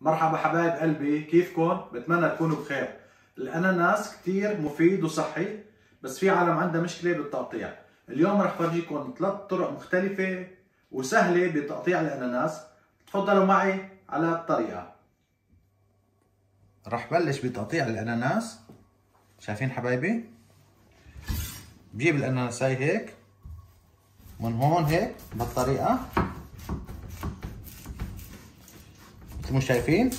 مرحبا حبايب قلبي كيفكم؟ بتمنى تكونوا بخير. الأناناس كثير مفيد وصحي بس في عالم عندها مشكلة بالتقطيع. اليوم رح فرجيكم ثلاث طرق مختلفة وسهلة بتقطيع الأناناس. تفضلوا معي على الطريقة. رح بلش بتقطيع الأناناس. شايفين حبايبي؟ بجيب الأناناس هاي هيك من هون هيك بهالطريقه مثل ما شايفين؟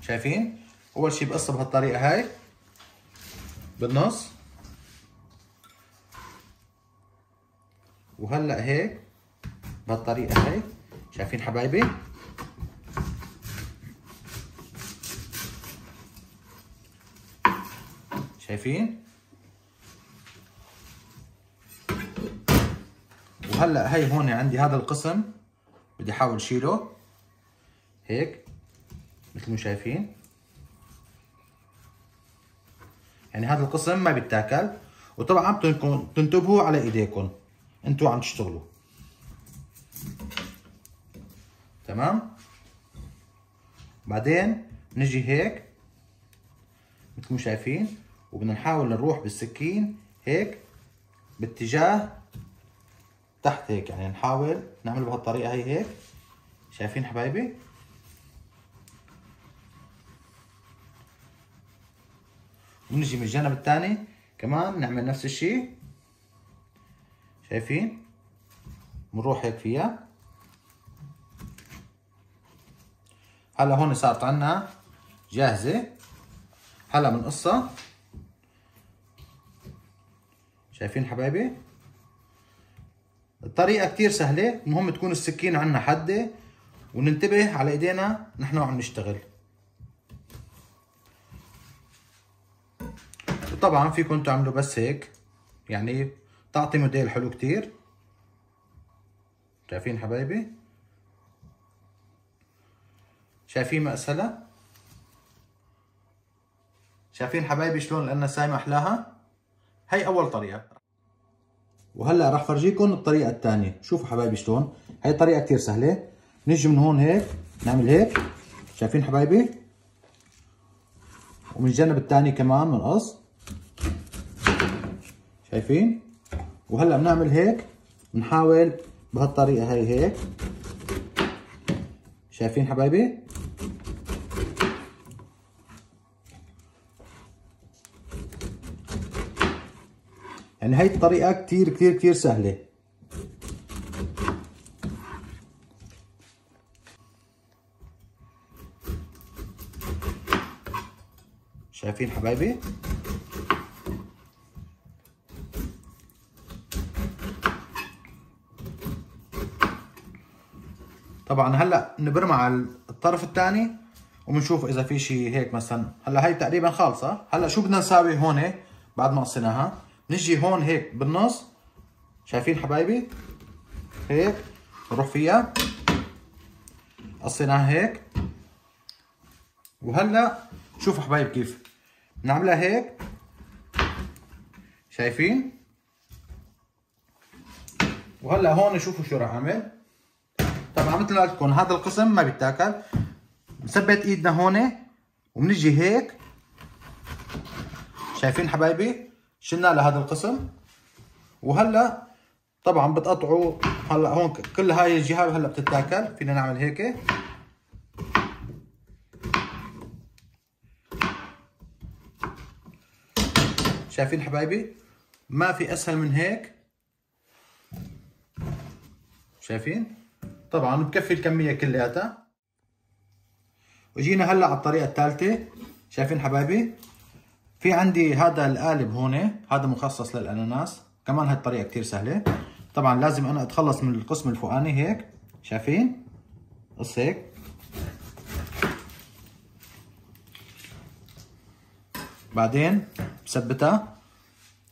شايفين؟ أول شيء بقص بهالطريقه هاي بالنص. وهلأ هيك بهالطريقة هاي. شايفين حبايبي؟ شايفين؟ وهلا هي هون عندي هذا القسم بدي أحاول شيله هيك مثل ما شايفين. يعني هذا القسم ما بيتاكل وطبعا بدكم تنتبهوا على إيديكم. أنتوا عم تشتغلوا. تمام؟ بعدين نجي هيك مثل ما شايفين وبدنا نحاول نروح بالسكين هيك باتجاه تحت هيك يعني نحاول نعمل بهالطريقة هي هيك. شايفين حبايبي؟ ونجي من الجانب الثاني كمان نعمل نفس الشيء. شايفين؟ بنروح هيك فيها. هلا هون صارت عنا جاهزة. هلا بنقصها شايفين حبايبي؟ الطريقة كتير سهلة. المهم تكون السكين عنا حادة. وننتبه على إيدينا. نحن وعم نشتغل. وطبعا فيكم تعملوا بس هيك. يعني تعطي موديل حلو كتير. شايفين حبايبي؟ شايفين اسهلها شايفين حبايبي شلون؟ لأنها سايمة أحلاها. هي أول طريقة. وهلا راح فرجيكم الطريقة الثانية شوفوا حبايبي شلون. هي طريقة كثير سهلة. نجي من هون هيك نعمل هيك. شايفين حبايبي؟ ومن الجانب الثاني كمان بنقص شايفين؟ وهلا بنعمل هيك. بنحاول بهالطريقة هي هيك. شايفين حبايبي؟ يعني هاي الطريقة كتير كتير كتير سهلة. شايفين حبايبي؟ طبعا هلأ نبرمها على الطرف الثاني وبنشوف إذا في شيء هيك مثلا. هلأ هي تقريبا خالصة. هلأ شو بدنا نساوي هون بعد ما قصيناها؟ نجي هون هيك بالنص. شايفين حبايبي؟ هيك. نروح فيها. قصيناها هيك. وهلا شوفوا حبايب كيف. نعملها هيك. شايفين؟ وهلا هون شوفوا شو راح أعمل. طبعا مثل ما قلت لكم هذا القسم ما بيتاكل. بثبت إيدنا هون وبنجي هيك. شايفين حبايبي؟ شلنا لهذا القسم. وهلا طبعا بتقطعوا هلا هون كل هاي الجهات هلا بتتاكل. فينا نعمل هيك. شايفين حبايبي؟ ما في أسهل من هيك. شايفين؟ طبعا بكفي الكمية كلياتها. وجينا هلا على الطريقة الثالثة. شايفين حبايبي؟ في عندي هذا القالب هون هذا مخصص للأناناس. كمان هاي الطريقة كثير سهلة. طبعا لازم أنا أتخلص من القسم الفوقاني هيك. شايفين؟ قص هيك. بعدين بثبتها.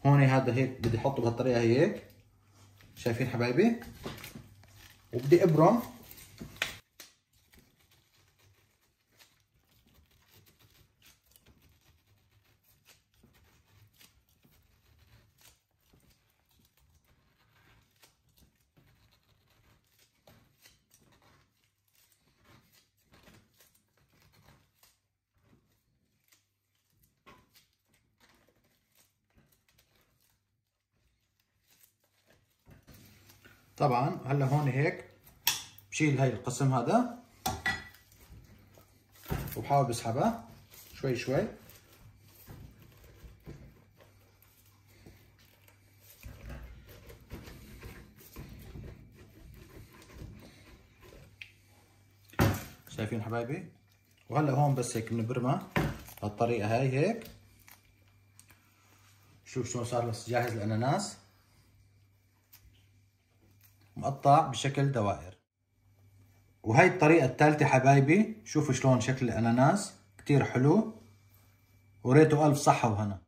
هون هذا هيك بدي أحطه بهالطريقة هيك. شايفين حبايبي؟ وبدي أبرم. طبعا هلا هون هيك بشيل هاي القسم هذا وبحاول بسحبها شوي شوي. شايفين حبايبي؟ وهلا هون بس هيك بنبرمها بهالطريقه هاي هيك. شوف شلون صار جاهز الأناناس. مقطع بشكل دوائر. وهي الطريقة الثالثة حبايبي شوفوا شلون شكل الأناناس كتير حلو. وريته ألف صحة وهنا.